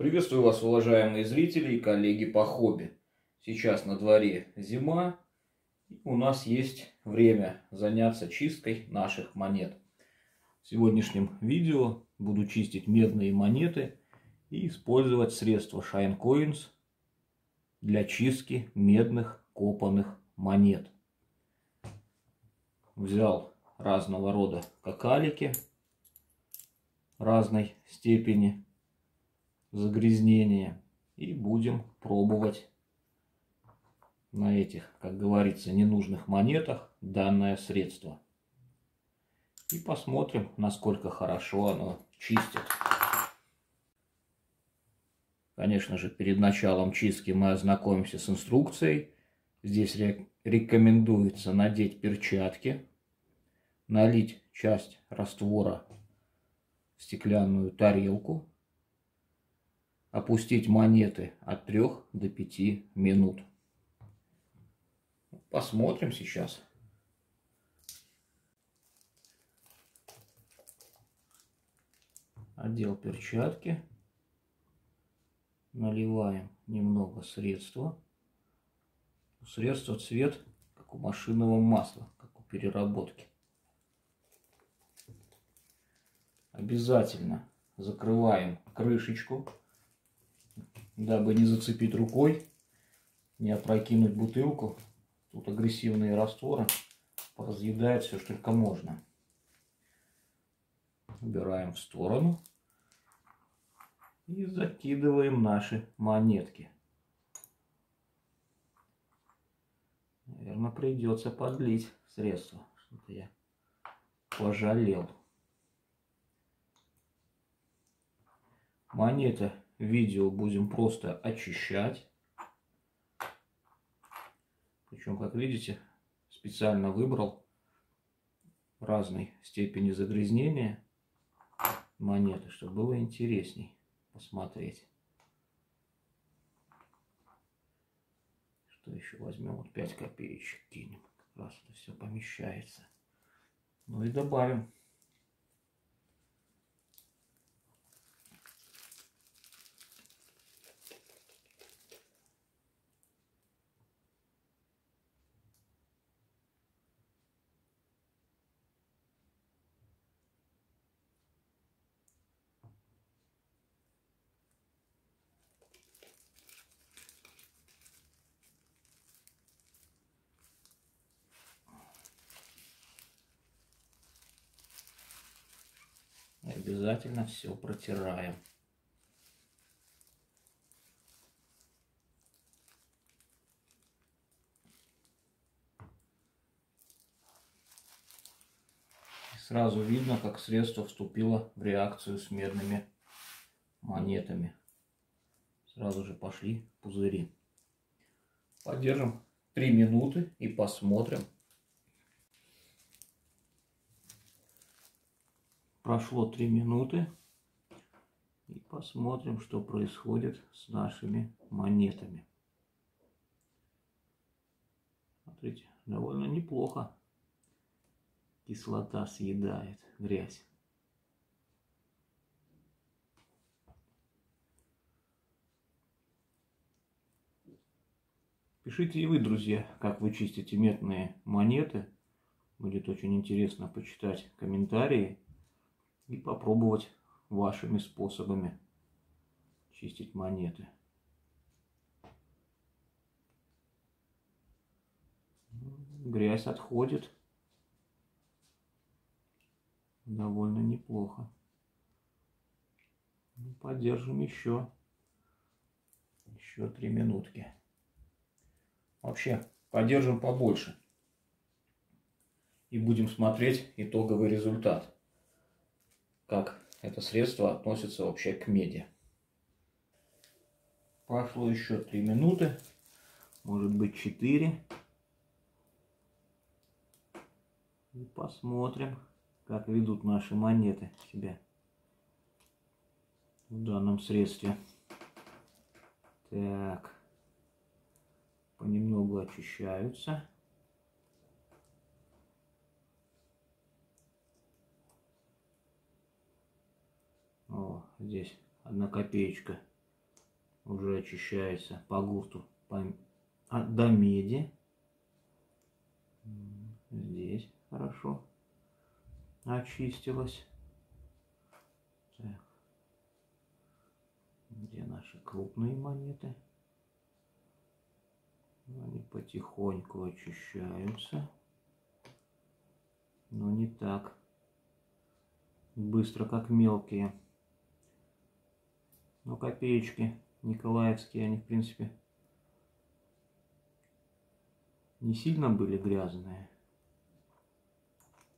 Приветствую вас, уважаемые зрители и коллеги по хобби. Сейчас на дворе зима, и у нас есть время заняться чисткой наших монет. В сегодняшнем видео буду чистить медные монеты и использовать средства Shine Coins для чистки медных копанных монет. Взял разного рода какалики разной степени загрязнения. И будем пробовать на этих, как говорится, ненужных монетах данное средство. И посмотрим, насколько хорошо оно чистит. Конечно же, перед началом чистки мы ознакомимся с инструкцией. Здесь рекомендуется надеть перчатки, налить часть раствора в стеклянную тарелку, опустить монеты от 3 до 5 минут. Посмотрим сейчас. Одел перчатки. Наливаем немного средства. Средство цвет, как у машинного масла, как у переработки. Обязательно закрываем крышечку, дабы не зацепить рукой, не опрокинуть бутылку. Тут агрессивные растворы разъедают все, что только можно. Убираем в сторону и закидываем наши монетки. Наверное, придется подлить средства. Что-то я пожалел. Монеты видео будем просто очищать. Причем, как видите, специально выбрал разной степени загрязнения монеты, чтобы было интересней посмотреть. Что еще возьмем? Вот 5 копеечек кинем. Как раз это все помещается. Ну и добавим обязательно все протираем. сразу видно, как средство вступило в реакцию с медными монетами. Сразу же пошли пузыри. Подержим 3 минуты и посмотрим, Прошло 3 минуты. И посмотрим, что происходит с нашими монетами. Смотрите, довольно неплохо. Кислота съедает грязь. Пишите и вы, друзья, как вы чистите медные монеты. Будет очень интересно почитать комментарии и попробовать вашими способами чистить монеты. Грязь отходит довольно неплохо. Ну, подержим еще еще три минутки. Вообще, подержим побольше. И будем смотреть итоговый результат как это средство относится вообще к меди. Прошло еще 3 минуты, может быть 4. И посмотрим, как ведут наши монеты себя в данном средстве. Так, понемногу очищаются. О, здесь одна копеечка уже очищается по гурту по, а, до меди. Здесь хорошо очистилась. Так. Где наши крупные монеты? Они потихоньку очищаются. Но не так быстро, как мелкие. Но копеечки николаевские, они в принципе не сильно были грязные.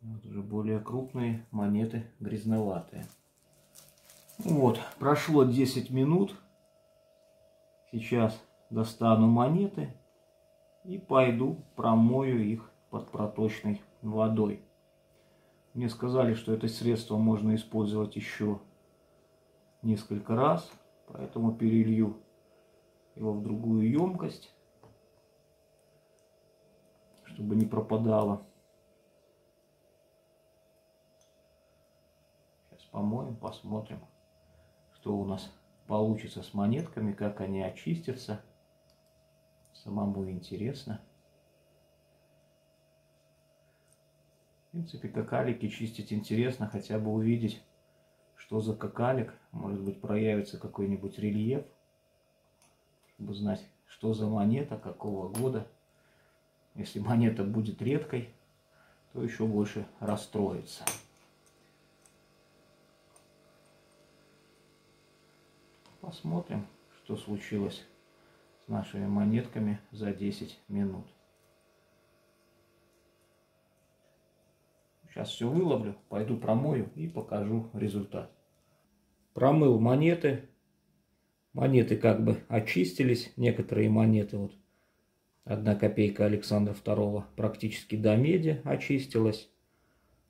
Вот уже более крупные монеты грязноватые. Вот, прошло 10 минут. Сейчас достану монеты и пойду промою их под проточной водой. Мне сказали, что это средство можно использовать еще несколько раз, поэтому перелью его в другую емкость, чтобы не пропадало. Сейчас помоем, посмотрим, что у нас получится с монетками, как они очистятся. Самому интересно. В принципе, какалики чистить интересно, хотя бы увидеть, что за какалик. Может быть, проявится какой-нибудь рельеф, чтобы знать, что за монета, какого года. Если монета будет редкой, то еще больше расстроится. Посмотрим, что случилось с нашими монетками за 10 минут. Сейчас все выловлю, пойду промою и покажу результат. Промыл монеты. Монеты как бы очистились. Некоторые монеты, вот одна копейка Александра II практически до меди очистилась.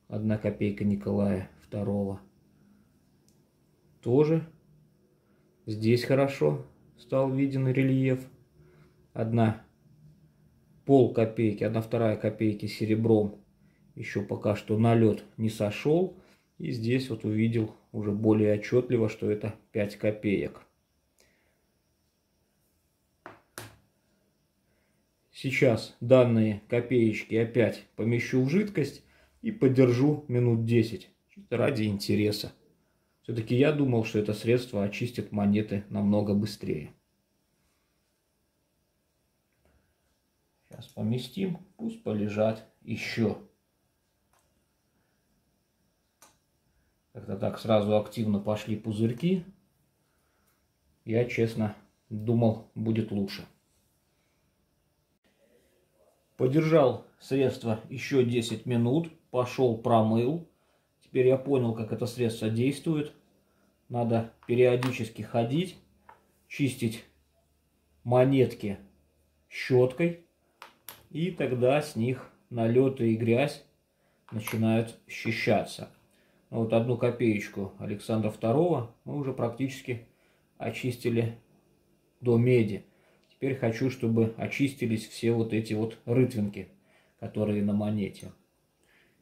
Одна копейка Николая II тоже. Здесь хорошо стал виден рельеф. Одна пол копейки, одна вторая копейки серебром еще пока что налет не сошел. И здесь вот увидел уже более отчетливо, что это 5 копеек. Сейчас данные копеечки опять помещу в жидкость и подержу минут 10. Ради интереса. Все-таки я думал, что это средство очистит монеты намного быстрее. Сейчас поместим, пусть полежат еще Как-то так сразу активно пошли пузырьки. Я, честно, думал, будет лучше. Подержал средство еще 10 минут, пошел промыл. Теперь я понял, как это средство действует. Надо периодически ходить, чистить монетки щеткой. И тогда с них налеты и грязь начинают счищаться. Вот одну копеечку Александра II мы уже практически очистили до меди. Теперь хочу, чтобы очистились все вот эти вот рытвинки, которые на монете.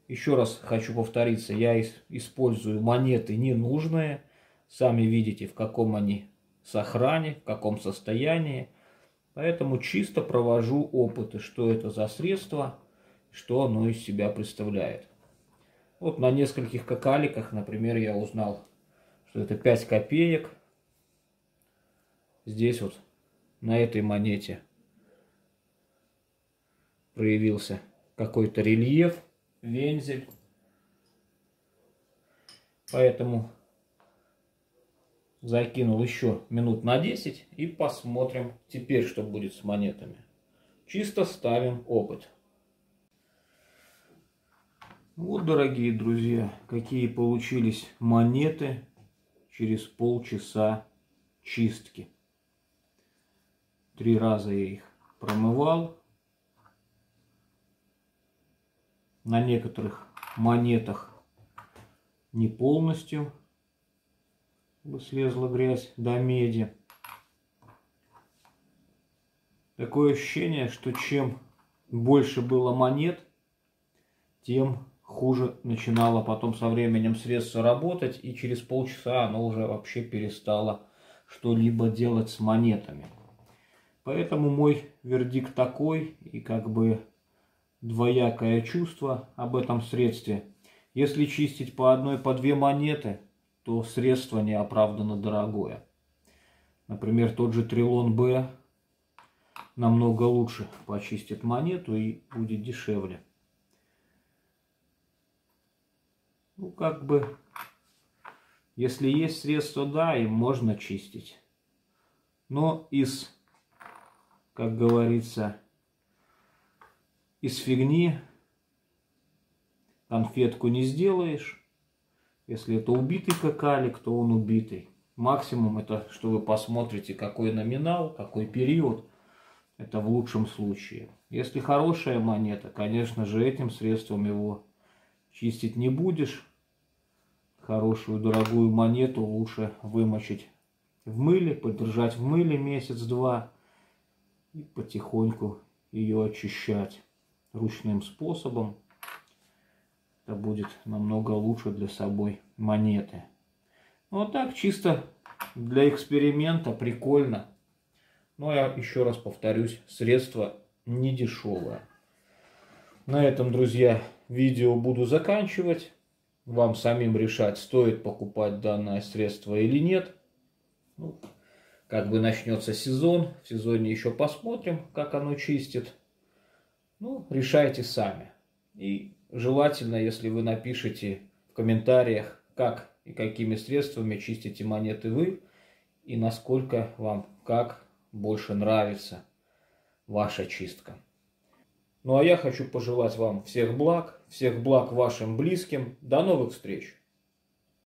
Еще раз хочу повториться, я использую монеты ненужные. Сами видите, в каком они сохране, в каком состоянии. Поэтому чисто провожу опыты, что это за средство, что оно из себя представляет. Вот на нескольких какаликах, например, я узнал, что это 5 копеек. Здесь вот на этой монете проявился какой-то рельеф, вензель. Поэтому закинул еще минут на 10 и посмотрим теперь, что будет с монетами. Чисто ставим опыт. Вот, дорогие друзья, какие получились монеты через полчаса чистки. Три раза я их промывал. На некоторых монетах не полностью слезла грязь до меди. Такое ощущение, что чем больше было монет, тем хуже начинало потом со временем средство работать, и через полчаса оно уже вообще перестало что-либо делать с монетами. Поэтому мой вердикт такой, и как бы двоякое чувство об этом средстве. Если чистить по одной, по две монеты, то средство неоправданно дорогое. Например, тот же Трилон Б намного лучше почистит монету и будет дешевле. Ну, как бы, если есть средства, да, им можно чистить. Но из, как говорится, из фигни конфетку не сделаешь. Если это убитый какалик, то он убитый. Максимум это, что вы посмотрите, какой номинал, какой период. Это в лучшем случае. Если хорошая монета, конечно же, этим средством его чистить не будешь хорошую дорогую монету лучше вымочить в мыле, подержать в мыле месяц-два и потихоньку ее очищать ручным способом. Это будет намного лучше для собой монеты. Ну, вот так чисто для эксперимента прикольно. Но ну, я еще раз повторюсь, средство не дешевое. На этом, друзья, видео буду заканчивать вам самим решать, стоит покупать данное средство или нет. Ну, как бы начнется сезон, в сезоне еще посмотрим, как оно чистит. Ну, решайте сами. И желательно, если вы напишите в комментариях, как и какими средствами чистите монеты вы, и насколько вам, как больше нравится ваша чистка. Ну а я хочу пожелать вам всех благ, всех благ вашим близким. До новых встреч!